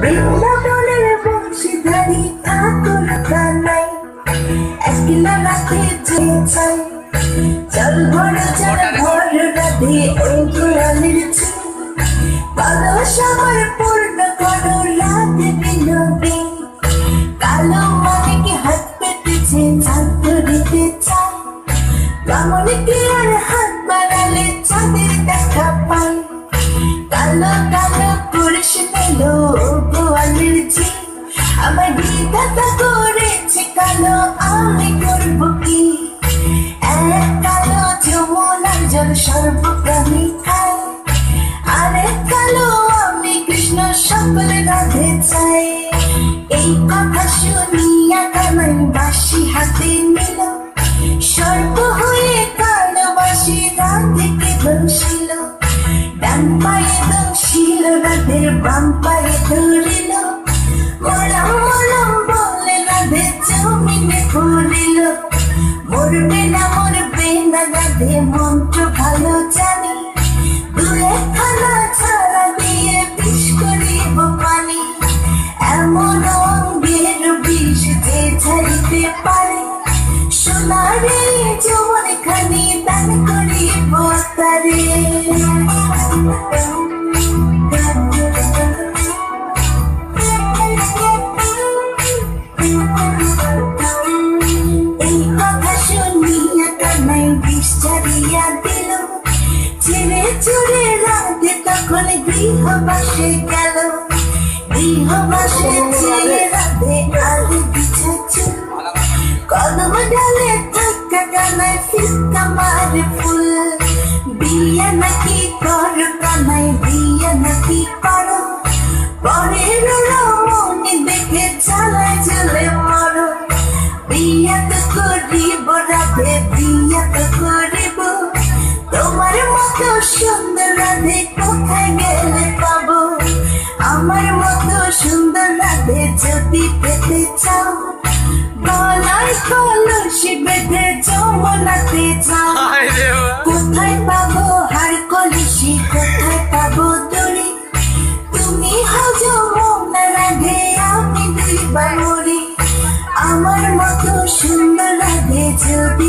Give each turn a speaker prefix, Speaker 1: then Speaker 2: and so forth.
Speaker 1: বৃন্দাবনের বংশীধারী ঠাকুর কানাই একলা রাতে যে চাই চল ভরে চল ভর রাধে ওই গোয়ালের ছি কালো সাগর পূর্ণ করো রাধে বিনোদী কালো মানিকে হাত পেতেছে চাঁদ দিতে চাই কামনিকে আমার বিধাতা করেছে, কালো আমি করব কি? এক কালো যমুনার জল সর্বপ্রাণী খাই। আরে কালো আমি কৃষ্ণ সকল রাধে চাই। এই কথা শুনিয়া কানাই বাসি হাতে নিল। সর্প হয়ে কালবাসী রাধেকে দংশিল ডান পায়ে দংশিল রাধের বাম পায়ে ধরিল। মলম মলম বলে রাধে জমিনে পড়িল মরবে না মরবে না রাধে মন্ত্র ভালো জানি দু একখানা ছাড়া দিয়ে বিষ করিব পানি এমন অঙ্গের বিষ যে ছাড়িতে পারে সোনারে যৌবন খানি দান করিব তারে ছাড়িয়া দিল। ছেড়ে চুরে রাতে তখন গৃহবাসে গেল। গৃহবাসে ছেড়ে রাতে আলু বিছাচ্ছিল কদম ডালে থাকা কানাই ফিসকা মারে ফুল। বিয়ে নাকি কর কানাই বিয়ে নাকি করো? পরের সুন্দর রাধে কোথায় গেলে পাবো? আমার মতো সুন্দর রাধে যদি পেতে চাও গলায় কলসি বেঁধে যমুনাতে যাও। কোথায় পাবো? হার কলসি কোথায় পাবো দড়ি? তুমি হও যমুনা রাধে আমি দুইবার মরি। আমার মতো সুন্দর রাধে যদি